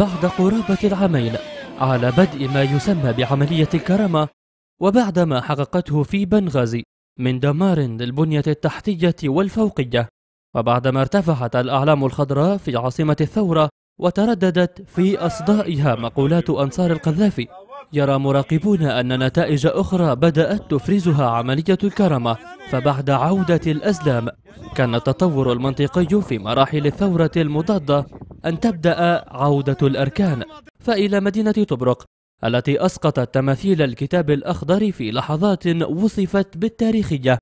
بعد قرابة العامين على بدء ما يسمى بعملية الكرامة وبعدما حققته في بنغازي من دمار للبنية التحتية والفوقية وبعدما ارتفعت الأعلام الخضراء في عاصمة الثورة وترددت في أصدائها مقولات أنصار القذافي يرى مراقبون أن نتائج أخرى بدأت تفرزها عملية الكرامة فبعد عودة الأزلام كان التطور المنطقي في مراحل الثورة المضادة أن تبدأ عودة الأركان. فإلى مدينة طبرق التي أسقطت تماثيل الكتاب الأخضر في لحظات وصفت بالتاريخية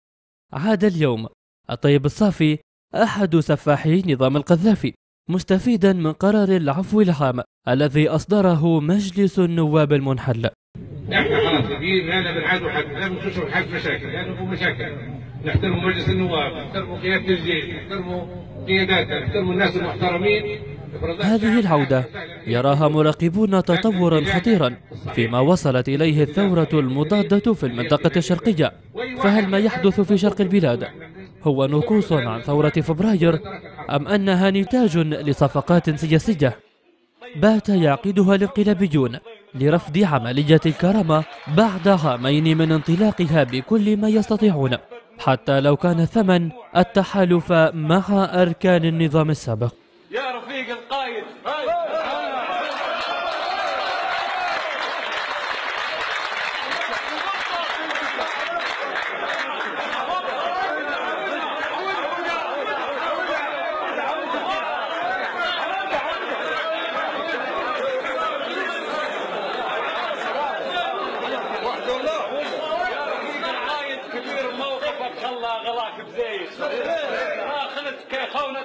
عاد اليوم الطيب الصافي أحد سفاحي نظام القذافي مستفيدا من قرار العفو العام الذي أصدره مجلس النواب المنحل. إحنا خلاص في لا بنعادوا حد لا بنخشوا حد مشاكل لأنه في مشاكل. نحترموا مجلس النواب نحترموا قيادة الجيش نحترموا قياداتها نحترموا الناس المحترمين. هذه العودة يراها مراقبون تطورا خطيرا فيما وصلت إليه الثورة المضادة في المنطقة الشرقية. فهل ما يحدث في شرق البلاد هو نكوص عن ثورة فبراير أم أنها نتاج لصفقات سياسية؟ بات يعقدها الانقلابيون لرفض عملية الكرامة بعد عامين من انطلاقها بكل ما يستطيعون حتى لو كان ثمن التحالف مع أركان النظام السابق.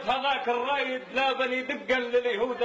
هذاك الرايد لا بني دقا لليهود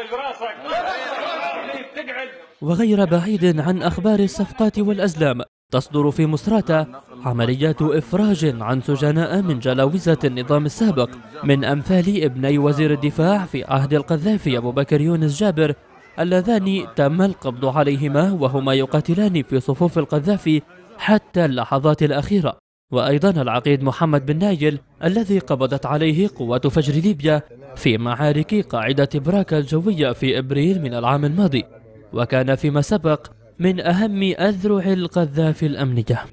تقعد. وغير بعيد عن أخبار الصفقات والأزلام تصدر في مصراتة عمليات إفراج عن سجناء من جلاوزة النظام السابق من أمثال ابني وزير الدفاع في عهد القذافي أبو بكر يونس جابر اللذان تم القبض عليهما وهما يقاتلان في صفوف القذافي حتى اللحظات الأخيرة. وأيضا العقيد محمد بن نايل الذي قبضت عليه قوات فجر ليبيا في معارك قاعدة براكا الجوية في إبريل من العام الماضي وكان فيما سبق من أهم أذرع القذافي الأمنية.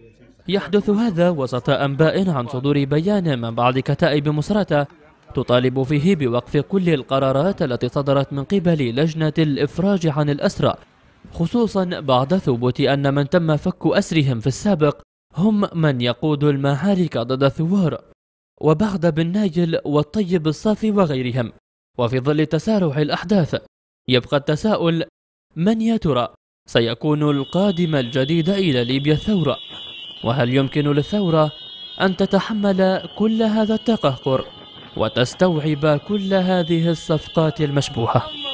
يحدث هذا وسط أنباء عن صدور بيان من بعض كتائب مصراتة تطالب فيه بوقف كل القرارات التي صدرت من قبل لجنة الإفراج عن الأسرى خصوصا بعد ثبوت أن من تم فك أسرهم في السابق هم من يقود المعارك ضد الثوار وبعد بن نايل والطيب الصافي وغيرهم وفي ظل تسارع الأحداث يبقى التساؤل من يا ترى؟ سيكون القادم الجديد إلى ليبيا الثورة وهل يمكن للثورة أن تتحمل كل هذا التقهقر وتستوعب كل هذه الصفقات المشبوهة؟